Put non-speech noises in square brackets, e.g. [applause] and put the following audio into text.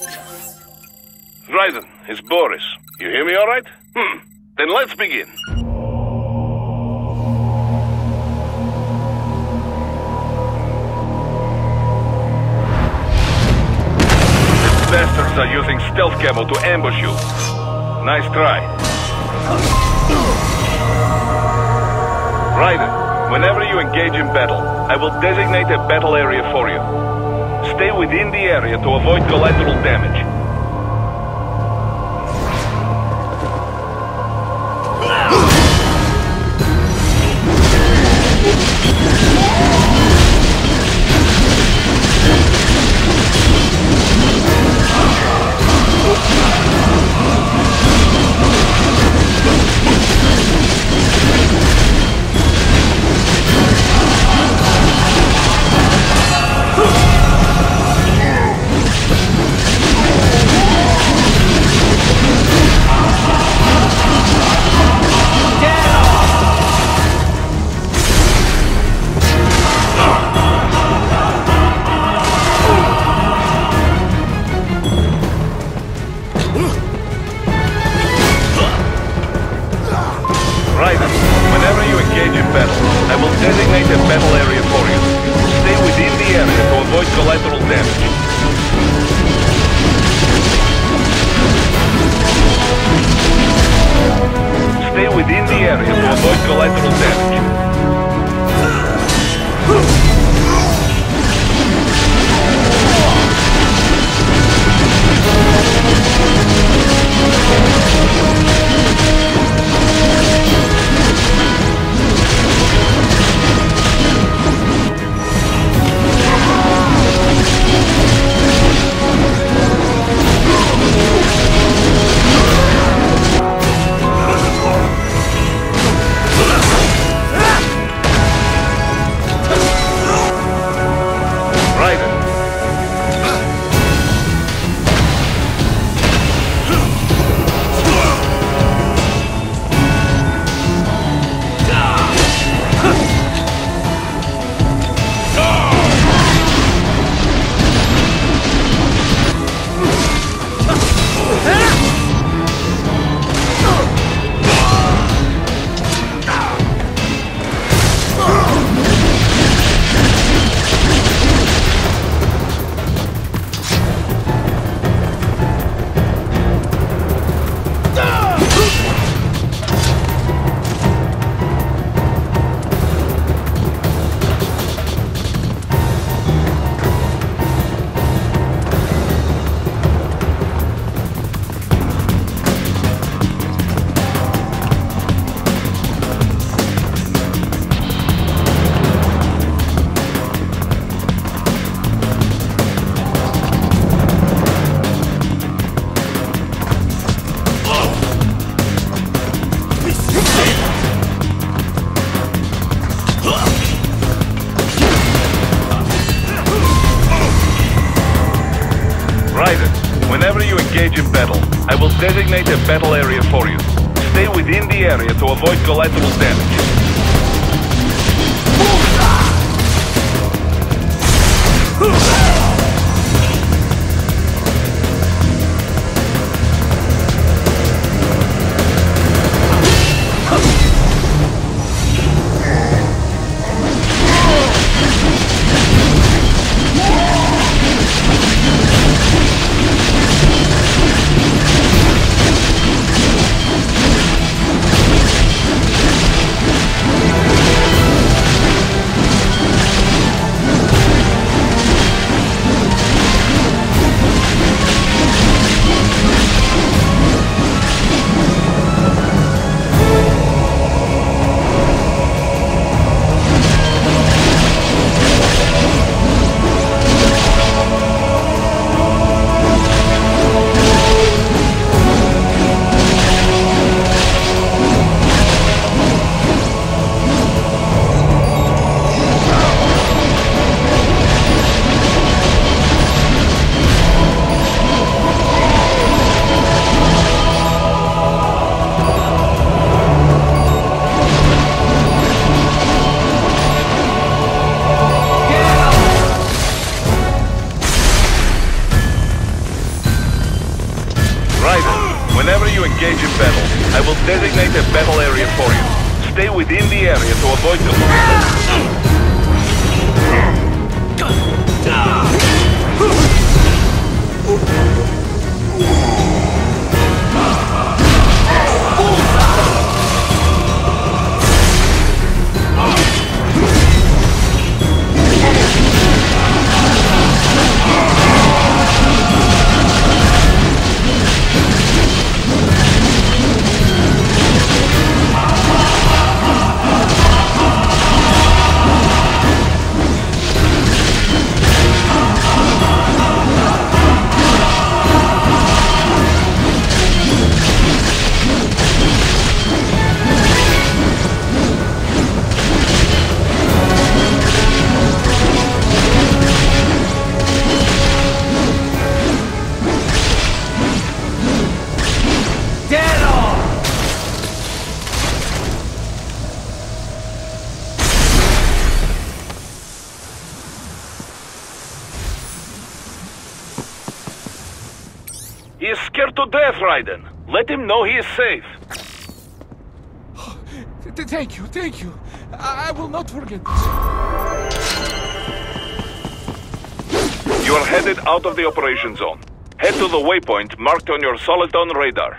Raiden, it's Boris. You hear me all right? Hmm. Then let's begin. These bastards are using stealth camo to ambush you. Nice try. Raiden, whenever you engage in battle, I will designate a battle area for you. Stay within the area to avoid collateral damage. Avoid collateral I will designate a battle area for you. Stay within the area to avoid collateral damage. You engage in battle, I will designate a battle area for you. Stay within the area to avoid the... He is scared to death, Raiden. Let him know he is safe. [gasps] Th- Thank you, thank you. I I will not forget this. You are headed out of the operation zone. Head to the waypoint marked on your Soliton radar.